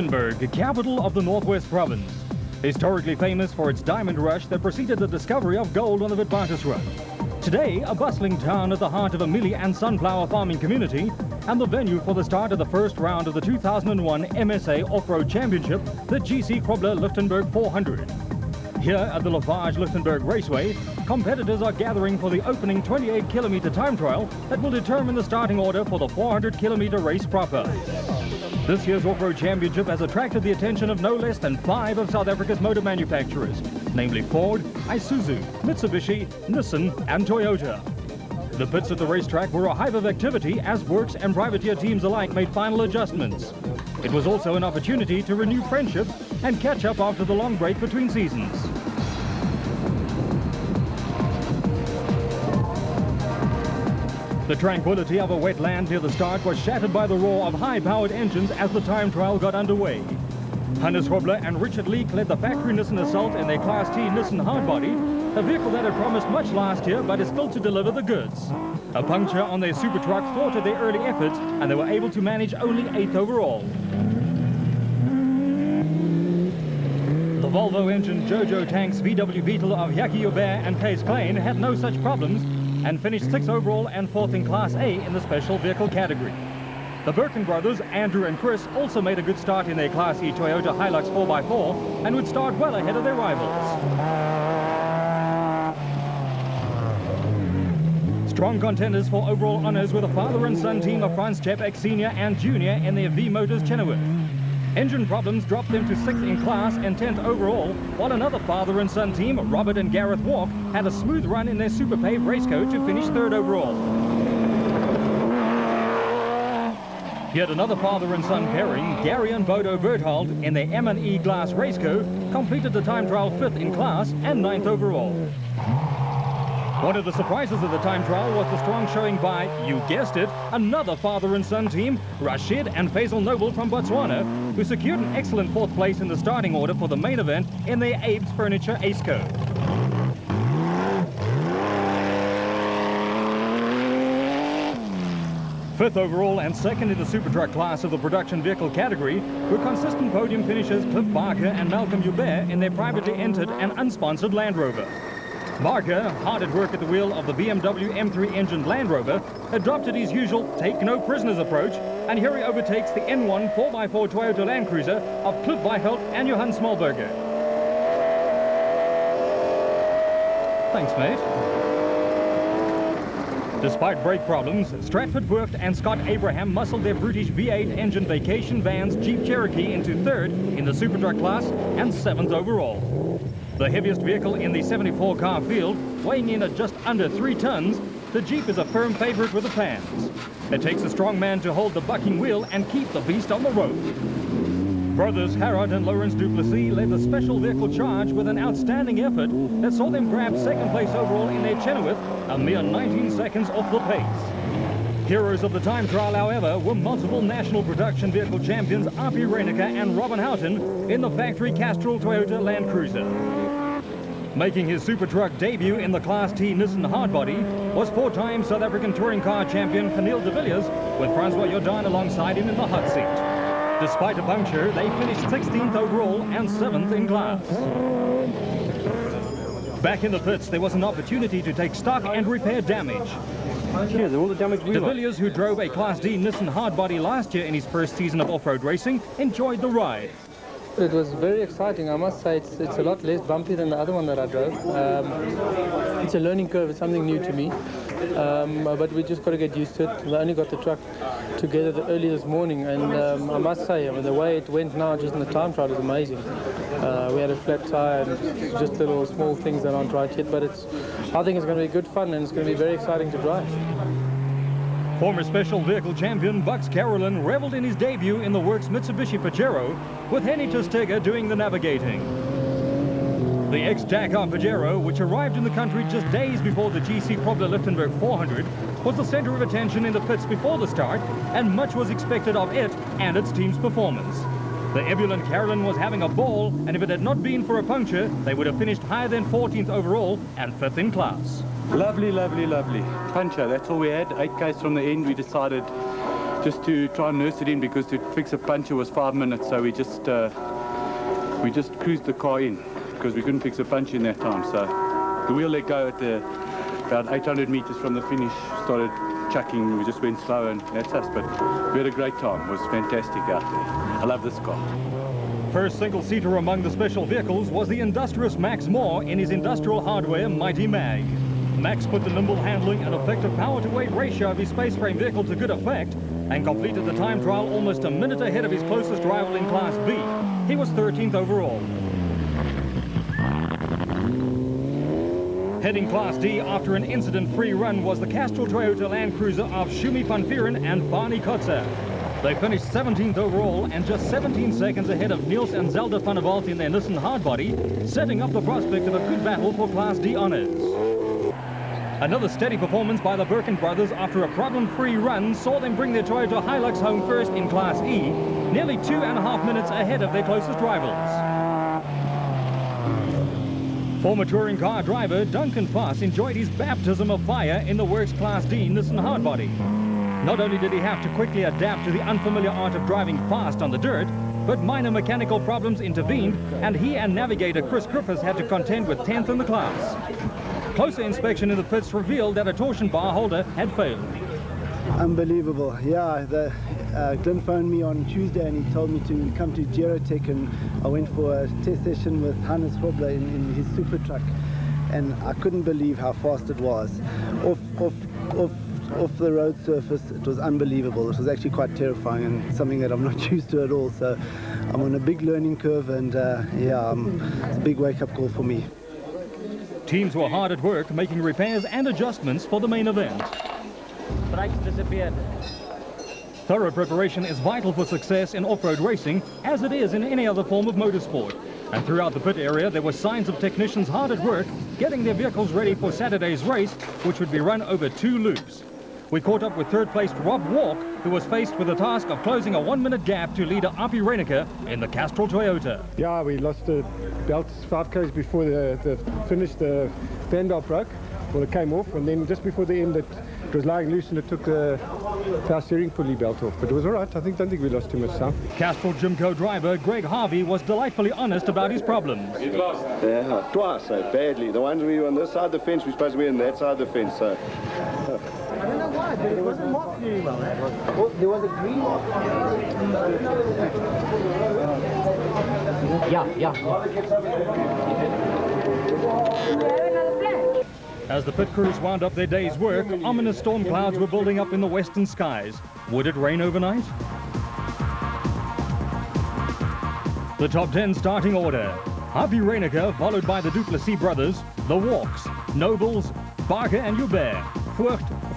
Lichtenburg, capital of the Northwest Province. Historically famous for its diamond rush that preceded the discovery of gold on the Witwatersrand. Today, a bustling town at the heart of a mealie and sunflower farming community and the venue for the start of the first round of the 2001 MSA Off-Road Championship, the GC Krobler Lichtenburg 400. Here at the Lafarge Lichtenburg Raceway, competitors are gathering for the opening 28 kilometer time trial that will determine the starting order for the 400 kilometer race proper. This year's off-road championship has attracted the attention of no less than five of South Africa's motor manufacturers, namely Ford, Isuzu, Mitsubishi, Nissan and Toyota. The pits at the racetrack were a hive of activity as works and privateer teams alike made final adjustments. It was also an opportunity to renew friendships and catch up after the long break between seasons. The tranquility of a wetland near the start was shattered by the roar of high-powered engines as the time trial got underway. Hannes Grobler and Richard Leek led the factory Nissan Assault in their Class T Nissan Hardbody, a vehicle that had promised much last year but is still to deliver the goods. A puncture on their super truck thwarted their early efforts and they were able to manage only 8th overall. The Volvo engine Jojo Tanks VW Beetle of Jackie Joubert and Kees Klein had no such problems and finished 6th overall and 4th in Class A in the special vehicle category. The Birkin brothers, Andrew and Chris, also made a good start in their Class E Toyota Hilux 4x4 and would start well ahead of their rivals. Strong contenders for overall honours were the father and son team of Franz Czepek Sr. and Jr. in their V-Motors Chenoweth. Engine problems dropped them to 6th in class and 10th overall, while another father and son team, Robert and Gareth Walk, had a smooth run in their Super Pave Raceco to finish 3rd overall. Yet another father and son pairing, Gary and Bodo Berthold, in their M&E Glass race Raceco, completed the time trial 5th in class and 9th overall. One of the surprises of the time trial was the strong showing by, you guessed it, another father and son team, Rashid and Faisal Noble from Botswana, who secured an excellent fourth place in the starting order for the main event in their Abe's Furniture Raceco. Fifth overall and second in the super truck class of the production vehicle category were consistent podium finishers Cliff Barker and Malcolm Hubert in their privately entered and unsponsored Land Rover. Barker, hard at work at the wheel of the BMW M3 engined Land Rover, adopted his usual take no prisoners approach, and here he overtakes the N1 4x4 Toyota Land Cruiser of Cliff Weichelt and Johann Smallberger. Thanks, mate. Despite brake problems, Stratford Worth and Scott Abraham muscled their British V8 engine vacation vans Jeep Cherokee into third in the super truck class and seventh overall. The heaviest vehicle in the 74 car field, weighing in at just under three tons, the Jeep is a firm favorite with the fans. It takes a strong man to hold the bucking wheel and keep the beast on the road. Brothers Harrod and Lawrence Duplessis led the special vehicle charge with an outstanding effort that saw them grab second place overall in their Chenoweth, a mere 19 seconds off the pace. Heroes of the time trial, however, were multiple national production vehicle champions Api Reiniger and Robin Houghton in the factory Castrol Toyota Land Cruiser. Making his super truck debut in the Class T Nissan Hardbody was four-time South African touring car champion Giniel de Villiers with Francois Jordan alongside him in the hot seat. Despite a puncture, they finished 16th overall and 7th in class. Back in the pits, there was an opportunity to take stock and repair damage. Here's all the damage we De. Villiers, who drove a Class D Nissan Hardbody last year in his first season of off-road racing, enjoyed the ride. It was very exciting. I must say it's, it's a lot less bumpy than the other one that I drove. Um, it's a learning curve. It's something new to me. Um, but we just got to get used to it. I only got the truck together the, early this morning, and um, I must say, I mean, the way it went now, just in the time trial, is amazing. Uh, we had a flat tire and just little small things that aren't right yet, but it's. I think it's going to be good fun and it's going to be very exciting to drive. Former special vehicle champion Bucks Carolyn reveled in his debut in the works Mitsubishi Pajero, with Henny Tostega doing the navigating. The ex-Dakar Pajero, which arrived in the country just days before the GC Krobler Lichtenburg 400, was the center of attention in the pits before the start, and much was expected of it and its team's performance. The ebullient Carolyn was having a ball, and if it had not been for a puncture, they would have finished higher than 14th overall and 5th in class. Lovely, lovely, lovely. Puncher, that's all we had. Eight Ks from the end, we decided just to try and nurse it in because to fix a puncture was five minutes. So we just uh, we just cruised the car in because we couldn't fix a puncture in that time. So the wheel let go at the about 800 meters from the finish. Started chucking. We just went slow and that's us. But we had a great time. It was fantastic out there. I love this car. First single-seater among the special vehicles was the industrious Max Moore in his industrial hardware Mighty Mag. Max put the nimble handling and effective power-to-weight ratio of his space frame vehicle to good effect and completed the time trial almost a minute ahead of his closest rival in Class B. He was 13th overall. Heading Class D after an incident-free run was the Castrol Toyota Land Cruiser of Shumi van Vieren and Barney Kotzer. They finished 17th overall and just 17 seconds ahead of Niels and Zelda van der Walt in their Nissan Hardbody, setting up the prospect of a good battle for Class D honours. Another steady performance by the Birkin brothers after a problem-free run saw them bring their Toyota Hilux home first in Class E, nearly two and a half minutes ahead of their closest rivals. Former touring car driver Duncan Vos enjoyed his baptism of fire in the Works Class D Nissan Hardbody. Not only did he have to quickly adapt to the unfamiliar art of driving fast on the dirt, but minor mechanical problems intervened and he and navigator Chris Griffiths had to contend with 10th in the class. Closer inspection in the pits revealed that a torsion bar holder had failed. Unbelievable. Yeah, the, uh, Glenn phoned me on Tuesday and he told me to come to Gerotek and I went for a test session with Hannes Grobler in, in his super truck and I couldn't believe how fast it was. Off, off, off, off the road surface, it was unbelievable. It was actually quite terrifying and something that I'm not used to at all. So I'm on a big learning curve and uh, yeah, um, it's a big wake-up call for me. Teams were hard at work making repairs and adjustments for the main event. Brakes disappeared. Thorough preparation is vital for success in off-road racing, as it is in any other form of motorsport. And throughout the pit area, there were signs of technicians hard at work, getting their vehicles ready for Saturday's race, which would be run over two loops. We caught up with third-placed Rob Walk, who was faced with the task of closing a one-minute gap to leader Api Reiniger in the Castrol Toyota. Yeah, we lost the belt five k's before the, the finish. The fan belt broke, well, it came off, and then just before the end, it, it was lying loose and it took the power steering pulley belt off. But it was all right. I think don't think we lost too much time. Castrol Jimco driver Greg Harvey was delightfully honest about his problems. You lost? Yeah, twice, so badly. The ones we were on this side of the fence, we supposed to be on that side of the fence, so... It wasn't marked very well. well there was a green mark. Yeah, yeah. As the pit crews wound up their day's work, ominous storm clouds were building up in the western skies. Would it rain overnight? The top 10 starting order. Api Reiniger, followed by the Duplessis brothers, the Walks, Nobles, Barker and Hubert,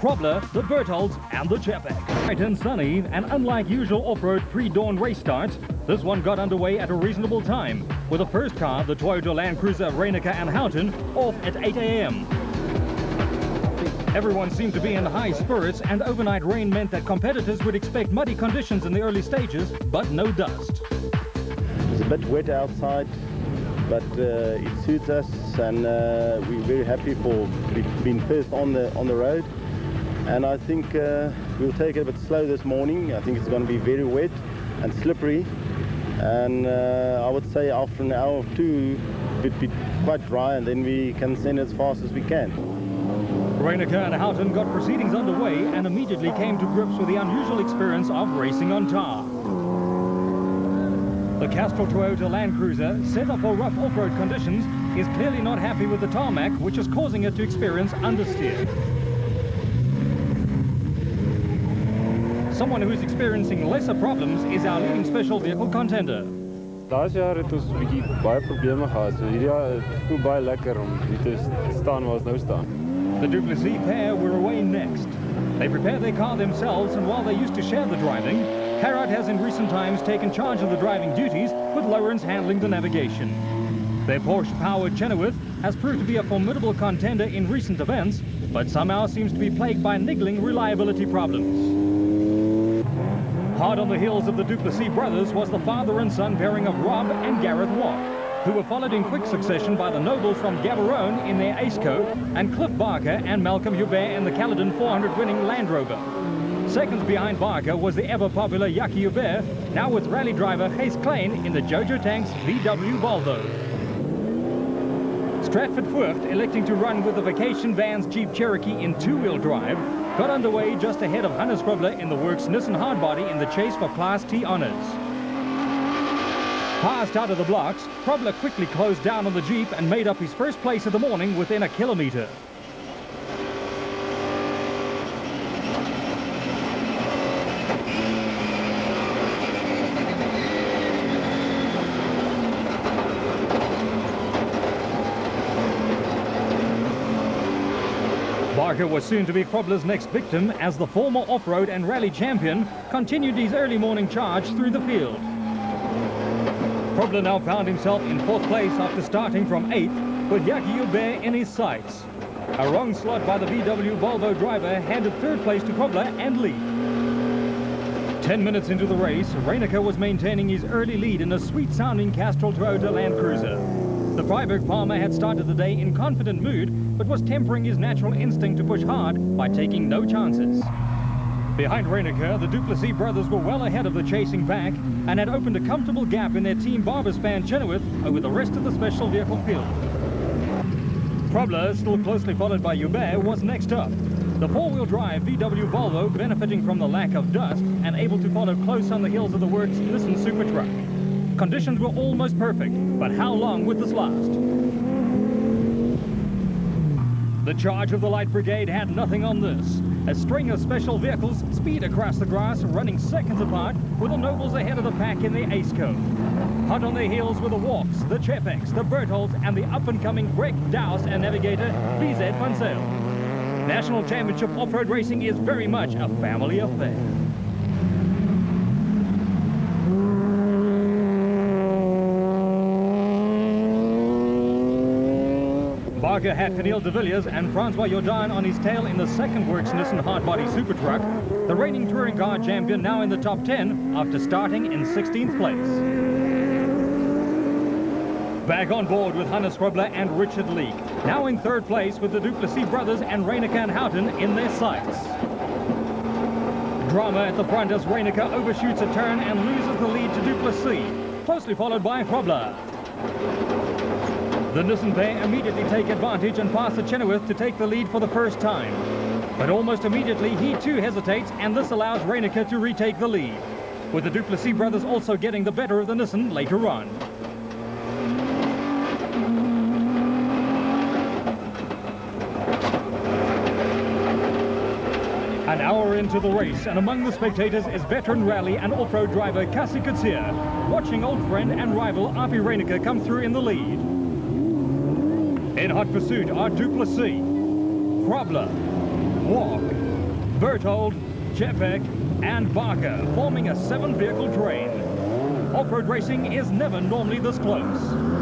Grobler, the Bertholds and the Chepek. Bright and sunny, and unlike usual off-road pre-dawn race starts, this one got underway at a reasonable time, with the first car, the Toyota Land Cruiser Reiniger and Houghton, off at 8 a.m. Everyone seemed to be in high spirits, and overnight rain meant that competitors would expect muddy conditions in the early stages, but no dust. It's a bit wet outside, but uh, it suits us, and uh, we're very happy for being first on the on the road. And I think uh, we'll take it a bit slow this morning. I think it's going to be very wet and slippery, and uh, I would say after an hour or two, it would be quite dry, and then we can send as fast as we can. Reiniger and Houghton got proceedings underway and immediately came to grips with the unusual experience of racing on tar. The Castrol Toyota Land Cruiser, set up for rough off-road conditions, is clearly not happy with the tarmac, which is causing it to experience understeer. Someone who's experiencing lesser problems is our leading special vehicle contender. Jaar het ons 'n bietjie baie probleme gehad. So hierdie jaar voel baie lekker om hier te staan waar ons nou staan. The Duplessis pair were away next. They prepare their car themselves, and while they used to share the driving, Harrod has in recent times taken charge of the driving duties, with Lawrence handling the navigation. Their Porsche-powered Chenoweth has proved to be a formidable contender in recent events, but somehow seems to be plagued by niggling reliability problems. Hard on the heels of the Duplessis brothers was the father and son pairing of Rob and Gareth Walk, who were followed in quick succession by the Nobles from Gaborone in their Raceco and Cliff Barker and Malcolm Hubert in the Caledon 400 winning Land Rover. Seconds behind Barker was the ever-popular Jackie Hubert, now with rally driver Gijs Klein in the Jojo Tanks VW Volvo. Stratford Voigt, electing to run with the Vacation Vans Jeep Cherokee in two-wheel drive, got underway just ahead of Hannes Grobler in the works Nissan Hardbody in the chase for Class T honours. Passed out of the blocks, Grobler quickly closed down on the Jeep and made up his first place of the morning within a kilometre. Barker was soon to be Grobler's next victim as the former off-road and rally champion continued his early morning charge through the field. Grobler now found himself in fourth place after starting from eighth with Jackie Hubert in his sights. A wrong slot by the VW Volvo driver handed third place to Grobler and Lee. Ten minutes into the race, Reiniger was maintaining his early lead in a sweet-sounding Castrol Toyota Land Cruiser. The Vryburg farmer had started the day in confident mood, but was tempering his natural instinct to push hard by taking no chances. Behind Reiniger, the Duplessis brothers were well ahead of the chasing pack and had opened a comfortable gap in their team barber span Chenoweth over the rest of the special vehicle field. Grobler, still closely followed by Hubert, was next up. The four-wheel drive VW Volvo benefiting from the lack of dust and able to follow close on the heels of the works Nissan Super Truck. Conditions were almost perfect, but how long would this last? The charge of the Light Brigade had nothing on this. A string of special vehicles speed across the grass, running seconds apart, with the Nobles ahead of the pack in the Raceco. Hot on their heels were the Walks, the Chepeks, the Bertholds, and the up-and-coming Greg Dowse and navigator Van Zyl. National Championship off-road racing is very much a family affair. Barker had Giniel de Villiers and Francois Jordan on his tail in the second works Nissan Hardbody Super Truck. The reigning touring car champion now in the top 10 after starting in 16th place. Back on board with Hannes Grobler and Richard Leake. Now in third place with the Duplessis brothers and Reiniger and Houghton in their sights. Drama at the front as Reiniger overshoots a turn and loses the lead to Duplessis, closely followed by Grobler. The Nissan pair immediately take advantage and pass the Chenoweth to take the lead for the first time. But almost immediately he too hesitates and this allows Reiniger to retake the lead, with the Duplessis brothers also getting the better of the Nissan later on. An hour into the race, and among the spectators is veteran rally and off-road driver Cassie Kutsia, watching old friend and rival Api Reiniger come through in the lead. In hot pursuit are Duplessis, Grobler, Walk, Berthold, Chepek, and Barker, forming a seven-vehicle train. Off-road racing is never normally this close.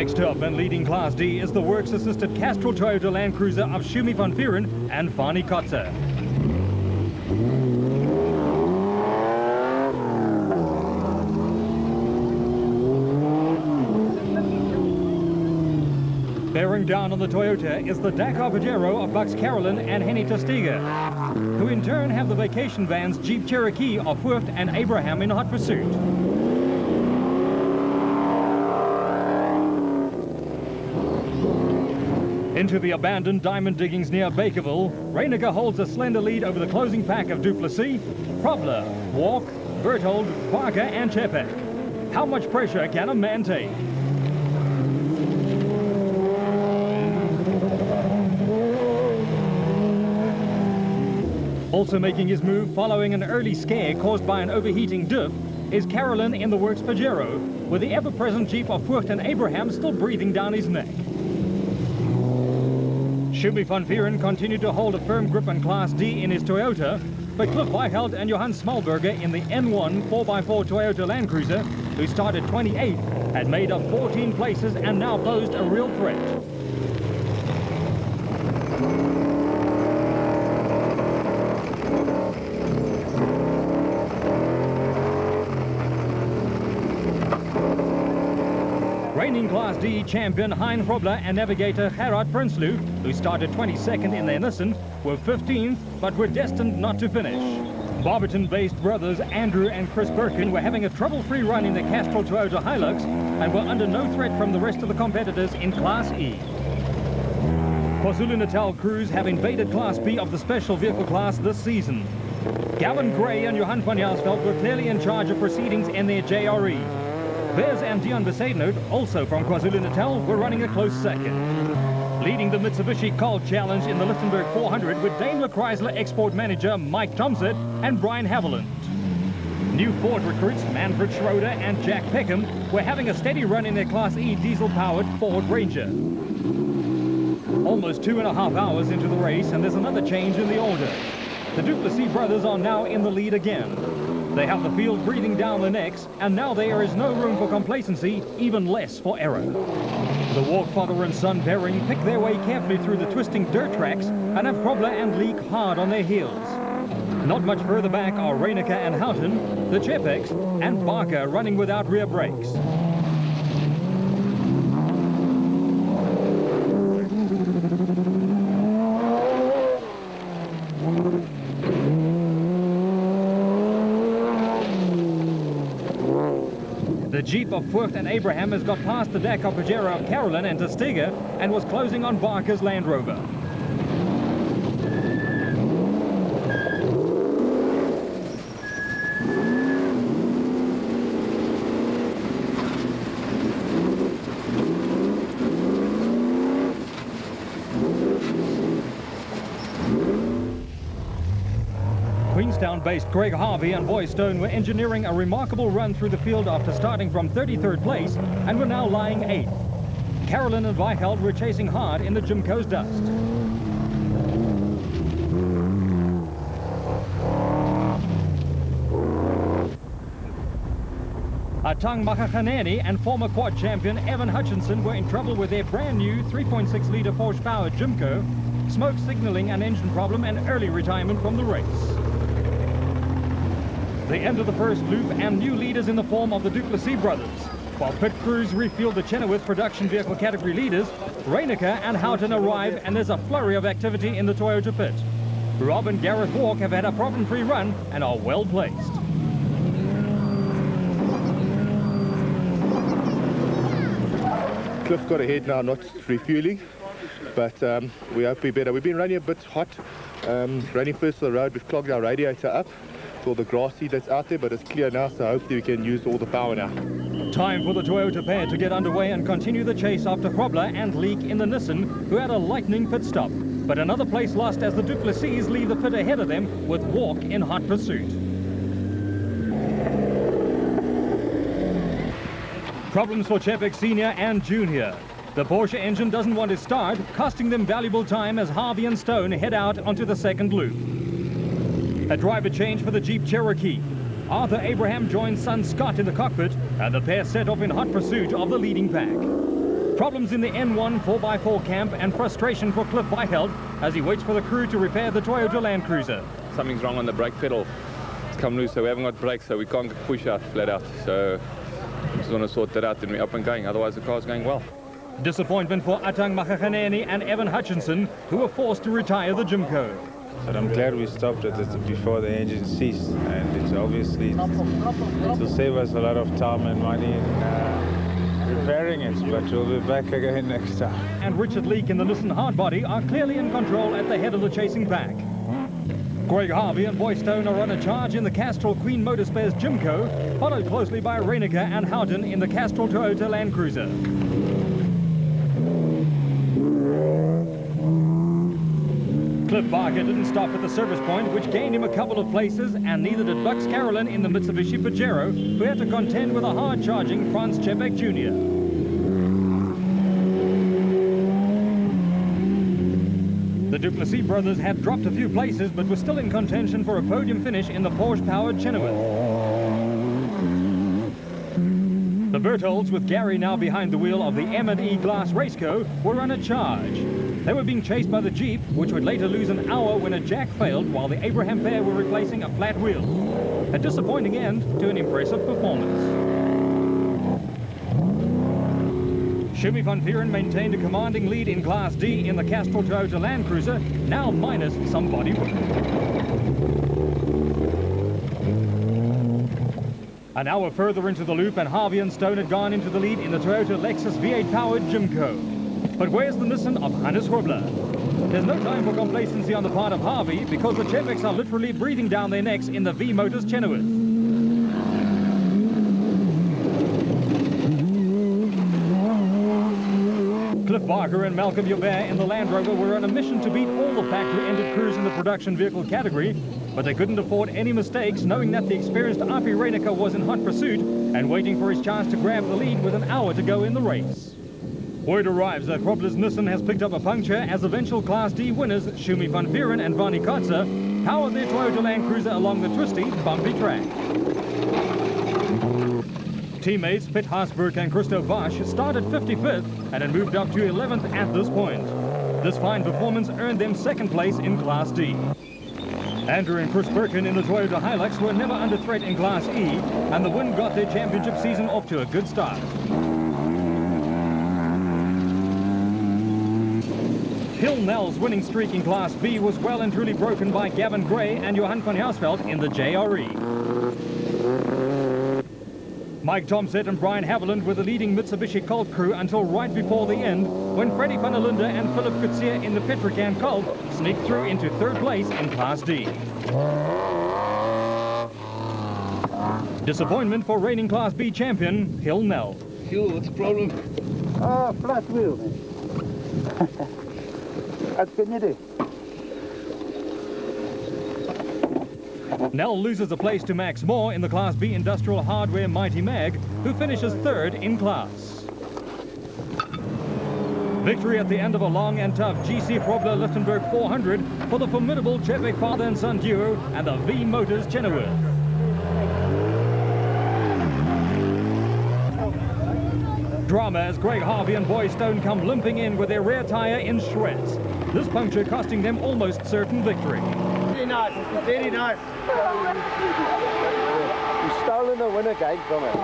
Next up and leading Class D is the works-assisted Castrol Toyota Land Cruiser of Shumi van and Fani Kotzer. Bearing down on the Toyota is the Dakar Pajero of Bucks Carolyn and Henny Testiga, who in turn have the vacation vans Jeep Cherokee of Voigt and Abraham in hot pursuit. Into the abandoned diamond diggings near Bakerville, Reiniger holds a slender lead over the closing pack of Duplessis, Grobler, Walk, Berthold, Barker, and Chepek. How much pressure can a man take? Also making his move following an early scare caused by an overheating diff is Carolyn in the works Pajero, with the ever-present Jeep of Voigt and Abraham still breathing down his neck. Schumi van Vieren continued to hold a firm grip on Class D in his Toyota, but Cliff Weiheld and Johann Smallberger in the N1 4x4 Toyota Land Cruiser, who started 28th, had made up 14 places and now posed a real threat. Reigning Class D champion Hein Grobler and navigator Gerard Prinsloo, who started 22nd in their Nissan, were 15th but were destined not to finish. Barberton-based brothers Andrew and Chris Birkin were having a trouble-free run in the Castrol Toyota Hilux and were under no threat from the rest of the competitors in Class E. KwaZulu-Natal crews have invaded Class B of the special vehicle class this season. Gavin Gray and Johan van Jaarsveld were clearly in charge of proceedings in their JRE. Bez and Dion Bezuidenhout, also from KwaZulu-Natal, were running a close second. Leading the Mitsubishi Colt Challenge in the Lichtenburg 400 with Daimler Chrysler export manager Mike Thompson and Brian Haviland. New Ford recruits Manfred Schroeder and Jack Peckham were having a steady run in their Class E diesel-powered Ford Ranger. Almost two and a half hours into the race and there's another change in the order. The Duplessis brothers are now in the lead again. They have the field breathing down their necks, and now there is no room for complacency, even less for error. The Walk father and son pairing pick their way carefully through the twisting dirt tracks and have Grobler and Leek hard on their heels. Not much further back are Reinecker and Houghton, the Chepex, and Barker running without rear brakes. Jeep of Furcht and Abraham has got past the deck of Pajero of Carolyn and Testiga and was closing on Barker's Land Rover. Queenstown-based Greg Harvey and Boy Stone were engineering a remarkable run through the field after starting from 33rd place and were now lying 8th. Carolyn and Weiheld were chasing hard in the Jimco's dust. Atang Makakhaneni and former quad champion Evan Hutchinson were in trouble with their brand new 3.6-litre Porsche powered Jimco, smoke signaling an engine problem and early retirement from the race. The end of the first loop and new leaders in the form of the Duplessis brothers. While pit crews refuel the Chenoweth production vehicle category leaders, Reinecker and Houghton arrive and there's a flurry of activity in the Toyota pit. Rob and Gareth Walk have had a problem-free run and are well placed. Cliff got ahead now, not refueling, but um, we hope we're better. We've been running a bit hot, um, running first to the road. We've clogged our radiator up all the grass seed that's out there, but it's clear now, so hopefully we can use all the power now. Time for the Toyota pair to get underway and continue the chase after Grobler and Leek in the Nissan, who had a lightning pit stop. But another place lost as the Duplessis leave the pit ahead of them with Walk in hot pursuit. Problems for Chepek Senior and Junior. The Porsche engine doesn't want to start, costing them valuable time as Harvey and Stone head out onto the second loop. A driver change for the Jeep Cherokee. Arthur Abraham joins son Scott in the cockpit, and the pair set off in hot pursuit of the leading pack. Problems in the N1 4x4 camp and frustration for Cliff Weiheld as he waits for the crew to repair the Toyota Land Cruiser. Something's wrong on the brake pedal. It's come loose, so we haven't got brakes, so we can't push out flat out. So just want to sort that out, then we're up and going. Otherwise, the car's going well. Disappointment for Atang Makakhaneni and Evan Hutchinson, who were forced to retire the Jimco. But I'm glad we stopped it before the engine ceased, and it's obviously to save us a lot of time and money in uh, repairing it, but we'll be back again next time. And Richard Leek and the Nissan Hardbody are clearly in control at the head of the chasing pack. Greg Harvey and Boy Stone are on a charge in the Castrol Queen Motorspares Jimco, followed closely by Reinecker and Houghton in the Castrol Toyota Land Cruiser. Cliff Barker didn't stop at the service point, which gained him a couple of places, and neither did Bucks Carolyn in the Mitsubishi Pajero, who had to contend with a hard-charging Franz Chepek Jr. The du Plessis brothers had dropped a few places but were still in contention for a podium finish in the Porsche-powered Chenoweth. The Bertolds, with Gary now behind the wheel of the M&E Glass Raceco, were on a charge. They were being chased by the Jeep, which would later lose an hour when a jack failed while the Abraham pair were replacing a flat wheel. A disappointing end to an impressive performance. Schumi van Vieren maintained a commanding lead in Class D in the Castrol Toyota Land Cruiser, now minus some bodywork. An hour further into the loop and Harvey and Stone had gone into the lead in the Toyota Lexus V8-powered Jimco. But where's the Nissan of Hannes Grobler? There's no time for complacency on the part of Harvey because the Chevex are literally breathing down their necks in the V-Motors Chenoweth. Cliff Barker and Malcolm Joubert in the Land Rover were on a mission to beat all the factory-ended crews in the production vehicle category, but they couldn't afford any mistakes knowing that the experienced Api Reinicker was in hot pursuit and waiting for his chance to grab the lead with an hour to go in the race. Word arrives uh, that Grobler's Nissan has picked up a puncture as eventual Class D winners Shumi van Vieren and Vani Kotze powered their Toyota Land Cruiser along the twisty, bumpy track. Teammates Pitt Haasberg and Christo Vash started 55th and had moved up to 11th at this point. This fine performance earned them second place in Class D. Andrew and Chris Birkin in the Toyota Hilux were never under threat in Class E, and the win got their championship season off to a good start. Hill Nell's winning streak in Class B was well and truly broken by Gavin Gray and Johan van Jaarsveld in the JRE. Mike Tomset and Brian Haviland were the leading Mitsubishi Colt crew until right before the end, when Freddie van der Linde and Philip Coetzee in the Petrocan Colt sneaked through into third place in Class D. Disappointment for reigning Class B champion, Hill Nell. Hill, what's the problem? Ah, flat wheel. Nell loses a place to Max Moore in the Class B Industrial Hardware Mighty Mag, who finishes third in class. Victory at the end of a long and tough GC Probler Lichtenburg 400 for the formidable Chevek father and son duo and the V Motors Chenoweth. Drama as Greg Harvey and Boy Stone come limping in with their rear tire in shreds. This puncture costing them almost certain victory. Very nice, very nice. You've stolen a win again from it.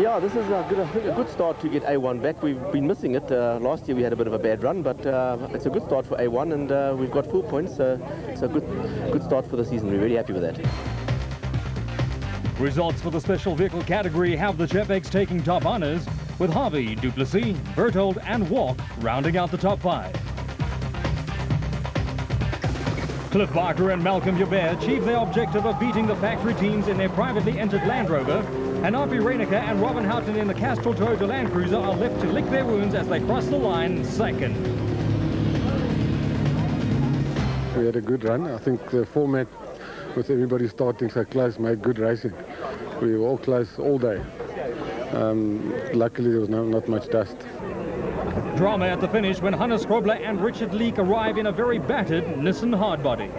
Yeah, this is a good, a good start to get A1 back. We've been missing it. Uh, last year we had a bit of a bad run, but uh, it's a good start for A1 and uh, we've got four points. So it's a good, good start for the season. We're really happy with that. Results for the special vehicle category have the Chevex taking top honors, with Harvey, du Plessis, Berthold and Walk rounding out the top five. Cliff Barker and Malcolm Joubert achieved their objective of beating the factory teams in their privately entered Land Rover, and Api Reinicker and Robin Houghton in the Castrol Toyota Land Cruiser are left to lick their wounds as they cross the line second. We had a good run. I think the format with everybody starting so close made good racing. We were all close all day. Um, luckily there was no, not much dust. Drama at the finish when Hannes Grobler and Richard Leek arrive in a very battered Nissan hardbody.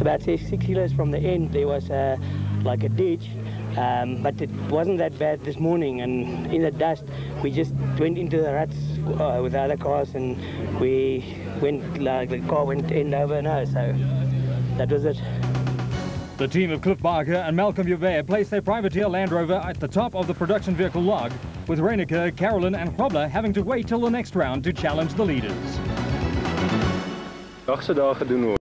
About six kilos from the end. There was uh, like a ditch, um, but it wasn't that bad this morning. And in the dust, we just went into the ruts uh, with the other cars, and we went like the car went end over now. So that was it. The team of Cliff Barker and Malcolm Joubert placed their privateer Land Rover at the top of the production vehicle log, with Reinicker, Carolyn and Grobler having to wait till the next round to challenge the leaders. Gedoen.